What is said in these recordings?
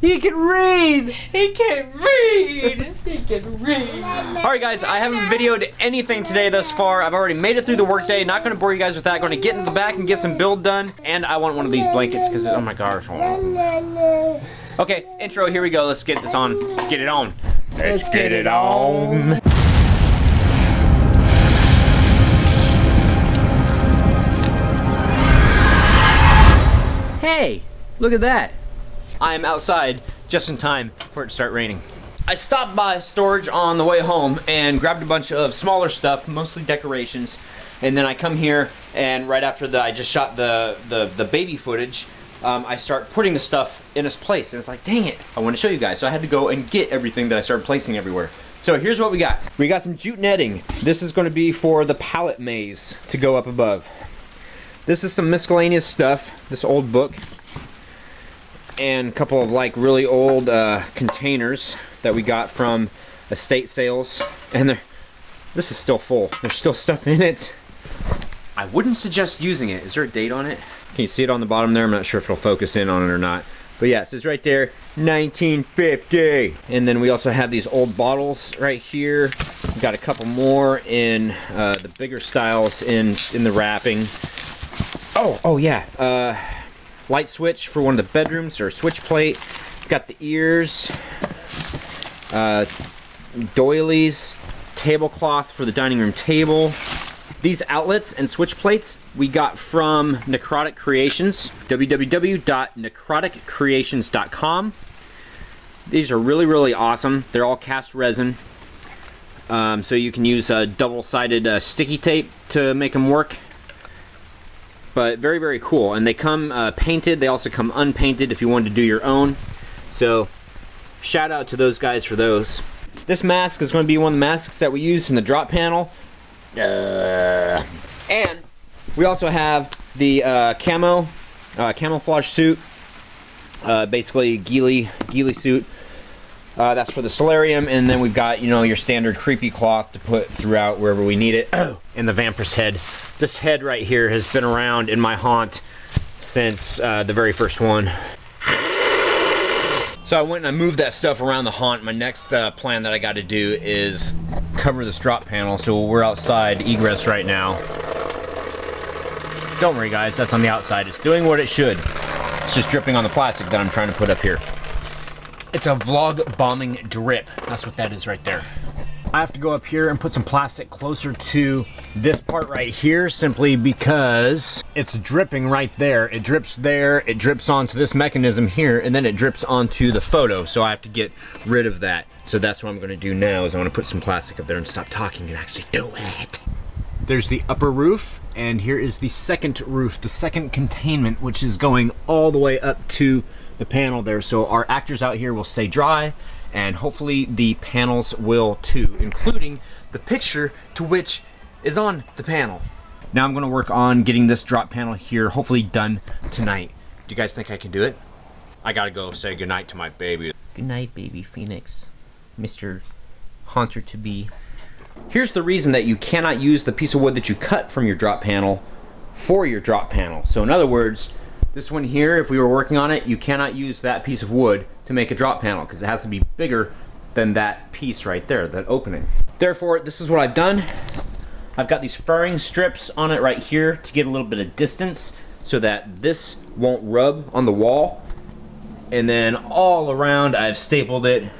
He can read! He can read! He can read! Alright guys, I haven't videoed anything today thus far. I've already made it through the workday. Not going to bore you guys with that. Going to get in the back and get some build done. And I want one of these blankets because, oh my gosh. Okay, intro, here we go. Let's get this on. Get it on. Let's get it on. Hey, look at that. I am outside just in time for it to start raining. I stopped by storage on the way home and grabbed a bunch of smaller stuff, mostly decorations, and then I come here and right after the I just shot the the, the baby footage, um, I start putting the stuff in its place, and it's like, dang it, I want to show you guys. So I had to go and get everything that I started placing everywhere. So here's what we got. We got some jute netting. This is going to be for the pallet maze to go up above. This is some miscellaneous stuff, this old book, and a couple of like really old uh, containers that we got from estate sales. And they're, this is still full. There's still stuff in it. I wouldn't suggest using it. Is there a date on it? Can you see it on the bottom there? I'm not sure if it'll focus in on it or not. But yeah, it says right there, 1950. And then we also have these old bottles right here. We've got a couple more in uh, the bigger styles in, in the wrapping. Oh, oh yeah. Uh, light switch for one of the bedrooms or switch plate. Got the ears, uh, doilies, tablecloth for the dining room table. These outlets and switch plates we got from Necrotic Creations, www.necroticcreations.com. These are really, really awesome. They're all cast resin. Um, so you can use a double-sided uh, sticky tape to make them work but very very cool. And they come uh, painted. They also come unpainted if you wanted to do your own. So shout out to those guys for those. This mask is going to be one of the masks that we used in the drop panel. Uh, and we also have the uh, camo uh, camouflage suit. Uh, basically ghillie ghillie suit uh, that's for the solarium, and then we've got, you know, your standard creepy cloth to put throughout wherever we need it. Oh, and the Vampir's head. This head right here has been around in my haunt since uh, the very first one. So I went and I moved that stuff around the haunt. My next uh, plan that I got to do is cover this drop panel. So we're outside egress right now. Don't worry guys, that's on the outside. It's doing what it should. It's just dripping on the plastic that I'm trying to put up here. It's a vlog bombing drip. That's what that is right there. I have to go up here and put some plastic closer to this part right here simply because it's dripping right there. It drips there, it drips onto this mechanism here, and then it drips onto the photo. So I have to get rid of that. So that's what I'm gonna do now is I wanna put some plastic up there and stop talking and actually do it. There's the upper roof, and here is the second roof, the second containment, which is going all the way up to the panel there. So our actors out here will stay dry and hopefully the panels will too, including the picture to which is on the panel. Now I'm gonna work on getting this drop panel here hopefully done tonight. Do you guys think I can do it? I gotta go say goodnight to my baby. Good night, baby Phoenix. Mr. Haunter to be. Here's the reason that you cannot use the piece of wood that you cut from your drop panel for your drop panel. So in other words, this one here, if we were working on it, you cannot use that piece of wood to make a drop panel because it has to be bigger than that piece right there, that opening. Therefore, this is what I've done. I've got these furring strips on it right here to get a little bit of distance so that this won't rub on the wall. And then all around I've stapled it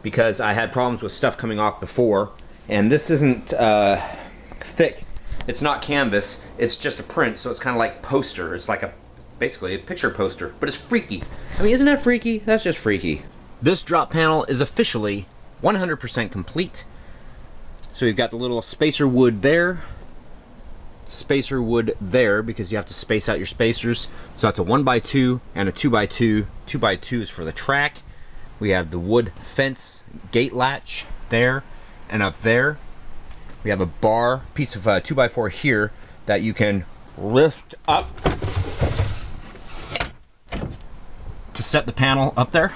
because I had problems with stuff coming off before. And this isn't uh, thick. It's not canvas, it's just a print, so it's kind of like poster. It's like a basically a picture poster, but it's freaky. I mean, isn't that freaky? That's just freaky. This drop panel is officially 100% complete. So you've got the little spacer wood there, spacer wood there because you have to space out your spacers. So that's a 1x2 and a 2x2. 2x2 is for the track. We have the wood fence gate latch there and up there. We have a bar piece of uh, 2x4 here that you can lift up to set the panel up there.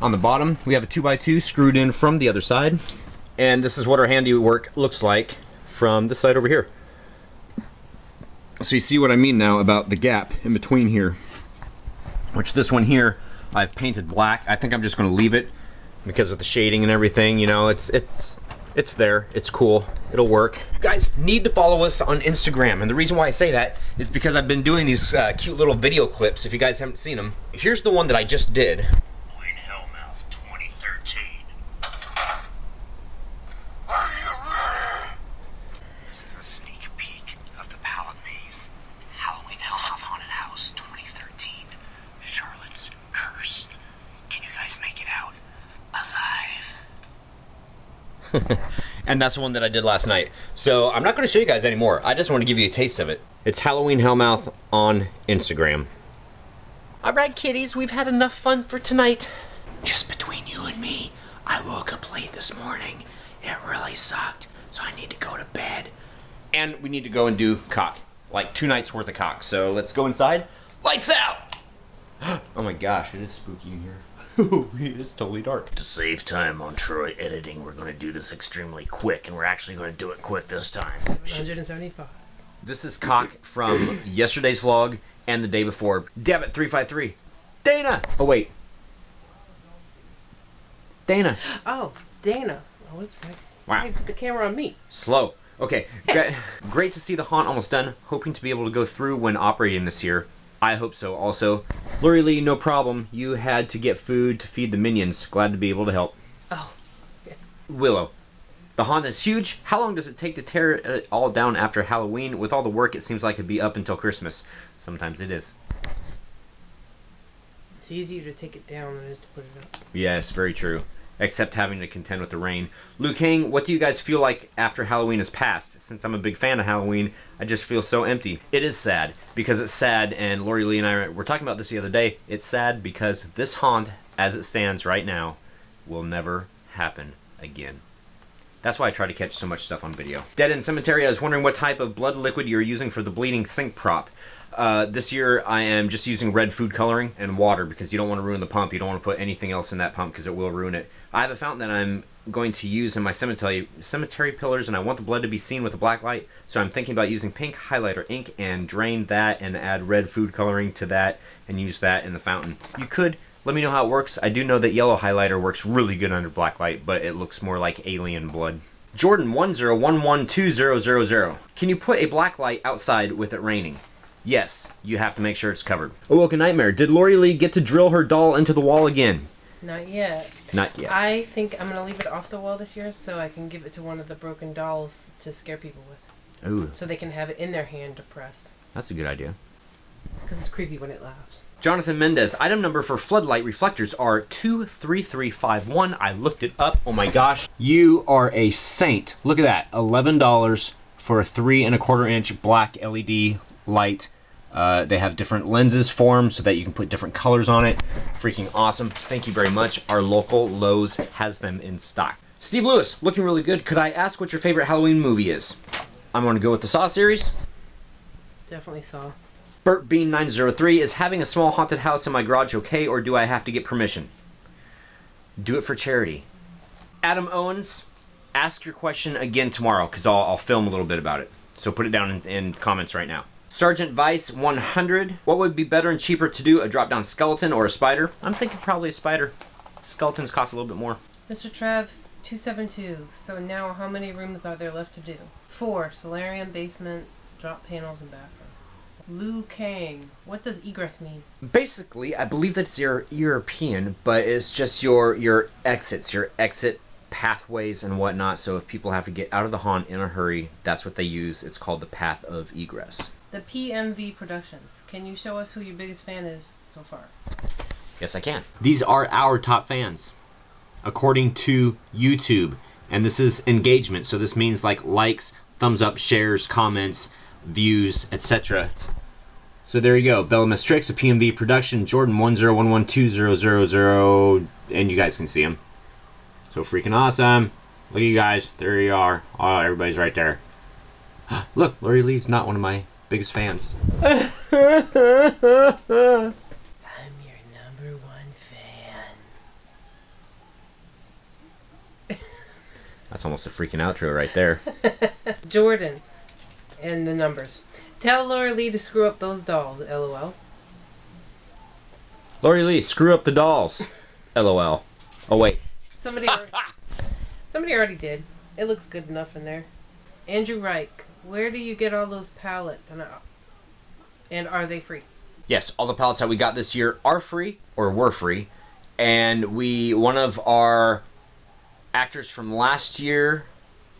On the bottom, we have a 2x2 screwed in from the other side. And this is what our handiwork looks like from this side over here. So you see what I mean now about the gap in between here. Which this one here, I've painted black. I think I'm just gonna leave it because of the shading and everything, you know, it's it's it's there. It's cool. It'll work. You guys need to follow us on Instagram. And the reason why I say that is because I've been doing these uh, cute little video clips. If you guys haven't seen them, here's the one that I just did. Wayne Hellmouth 2013. Are you ready? This is a sneak peek of the Pallet Maze. Halloween Hellmouth Haunted House 2013. Charlotte's Curse. Can you guys make it out? Alive. and that's the one that I did last night. So I'm not going to show you guys anymore. I just want to give you a taste of it. It's Halloween Hellmouth on Instagram. All right, kiddies, we've had enough fun for tonight. Just between you and me, I woke up late this morning. It really sucked, so I need to go to bed. And we need to go and do cock, like two nights worth of cock. So let's go inside. Lights out! oh my gosh, it is spooky in here. it's totally dark. To save time on Troy editing, we're going to do this extremely quick, and we're actually going to do it quick this time. 175. This is Cock from yesterday's vlog and the day before. Damn it, three five three. Dana. Oh wait. Dana. Oh, Dana. I was right. Wow. Hey, put the camera on me. Slow. Okay. Great, great to see the haunt almost done. Hoping to be able to go through when operating this year. I hope so. Also, Lori Lee, no problem. You had to get food to feed the minions. Glad to be able to help. Oh, Willow. The haunt is huge. How long does it take to tear it all down after Halloween? With all the work, it seems like it'd be up until Christmas. Sometimes it is. it's easier to take it down than it is to put it up. Yes, very true. Except having to contend with the rain. Luke King, what do you guys feel like after Halloween is past? Since I'm a big fan of Halloween, I just feel so empty. It is sad because it's sad, and Lori Lee and I were talking about this the other day. It's sad because this haunt, as it stands right now, will never happen again. That's why I try to catch so much stuff on video. Dead End Cemetery, I was wondering what type of blood liquid you're using for the bleeding sink prop. Uh, this year I am just using red food coloring and water because you don't want to ruin the pump. You don't want to put anything else in that pump because it will ruin it. I have a fountain that I'm going to use in my cemetery cemetery pillars and I want the blood to be seen with a black light. So I'm thinking about using pink highlighter ink and drain that and add red food coloring to that and use that in the fountain. You could let me know how it works. I do know that yellow highlighter works really good under black light, but it looks more like alien blood. Jordan 10112000. Can you put a black light outside with it raining? Yes, you have to make sure it's covered. Awoken Nightmare. Did Lori Lee get to drill her doll into the wall again? Not yet. Not yet. I think I'm gonna leave it off the wall this year so I can give it to one of the broken dolls to scare people with, Ooh, so they can have it in their hand to press. that's a good idea. Cause it's creepy when it laughs. Jonathan Mendez. Item number for floodlight reflectors are 23351. I looked it up. Oh my gosh. You are a saint. Look at that. $11 for a three and a quarter inch black LED light. Uh, they have different lenses for 'em so that you can put different colors on it. Freaking awesome. Thank you very much. Our local Lowe's has them in stock. Steve Lewis, looking really good. Could I ask what your favorite Halloween movie is? I'm going to go with the Saw series. Definitely saw. Burt Bean 903 is having a small haunted house in my garage okay, or do I have to get permission? Do it for charity. Adam Owens, ask your question again tomorrow because I'll, I'll film a little bit about it. So put it down in, in comments right now. Sergeant Vice 100, what would be better and cheaper to do, a drop down skeleton or a spider? I'm thinking probably a spider. Skeletons cost a little bit more. Mr. Trev, 272. So now how many rooms are there left to do? Four. Solarium, basement, drop panels, and bathroom. Liu Kang. What does egress mean? Basically, I believe that's your European, but it's just your your exits, your exit pathways and whatnot. So if people have to get out of the haunt in a hurry, that's what they use. It's called the path of egress. The PMV Productions. Can you show us who your biggest fan is so far? Yes, I can. These are our top fans, according to YouTube, and this is engagement. So this means like likes, thumbs up, shares, comments, views, etc. So there you go. Bella Mistrix, a PMV production, Jordan 10112000, and you guys can see him. So freaking awesome. Look at you guys. There you are. Oh, everybody's right there. Look, Lori Lee's not one of my biggest fans. I'm your number one fan. That's almost a freaking outro right there. Jordan. and the numbers. Tell Laura Lee to screw up those dolls. LOL. Lori Lee, screw up the dolls. LOL. Oh wait. Somebody. Already, somebody already did. It looks good enough in there. Andrew Reich. Where do you get all those pallets and uh, and are they free? Yes, all the pallets that we got this year are free or were free, and we one of our actors from last year,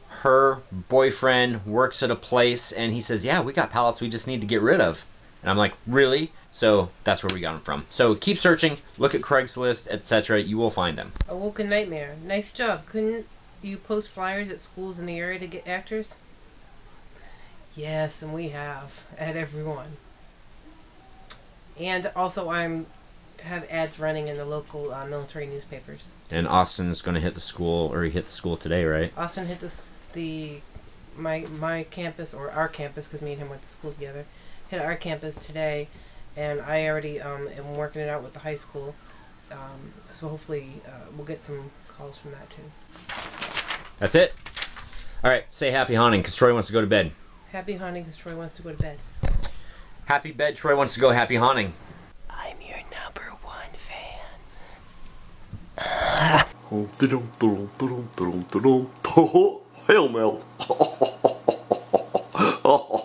her boyfriend works at a place, and he says, "Yeah, we got pallets we just need to get rid of," and I'm like, "Really?" So that's where we got them from. So keep searching, look at Craigslist, etc. You will find them. Awoken Nightmare. Nice job. Couldn't you post flyers at schools in the area to get actors? Yes, and we have at everyone. And also, I'm have ads running in the local uh, military newspapers. And Austin's going to hit the school, or he hit the school today, right? Austin hit this, the my my campus or our campus because me and him went to school together. Hit our campus today, and I already um, am working it out with the high school. Um, so hopefully uh, we'll get some calls from that too. That's it. All right, say happy haunting because Troy wants to go to bed. Happy haunting because Troy wants to go to bed. Happy bed. Troy wants to go happy haunting. I'm your number one fan. Hail Mel.